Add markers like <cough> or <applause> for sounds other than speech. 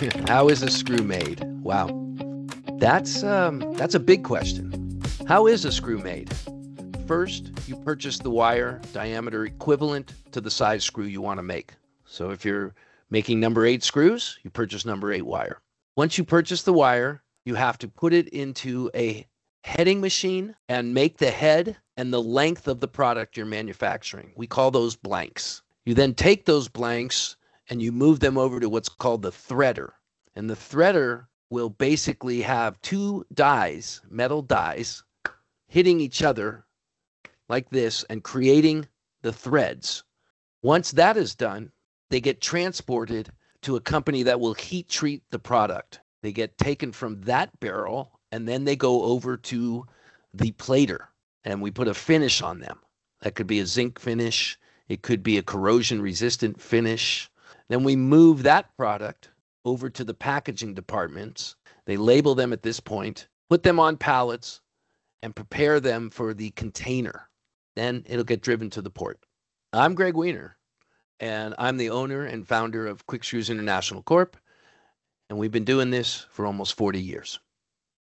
<laughs> How is a screw made? Wow. That's um, that's a big question. How is a screw made? First, you purchase the wire diameter equivalent to the size screw you want to make. So if you're making number 8 screws, you purchase number 8 wire. Once you purchase the wire, you have to put it into a heading machine and make the head and the length of the product you're manufacturing. We call those blanks. You then take those blanks and you move them over to what's called the threader. And the threader will basically have two dies, metal dies, hitting each other like this and creating the threads. Once that is done, they get transported to a company that will heat treat the product. They get taken from that barrel and then they go over to the plater and we put a finish on them. That could be a zinc finish, it could be a corrosion resistant finish. Then we move that product over to the packaging departments. They label them at this point, put them on pallets, and prepare them for the container. Then it'll get driven to the port. I'm Greg Wiener, and I'm the owner and founder of Quickscrews International Corp. And we've been doing this for almost 40 years.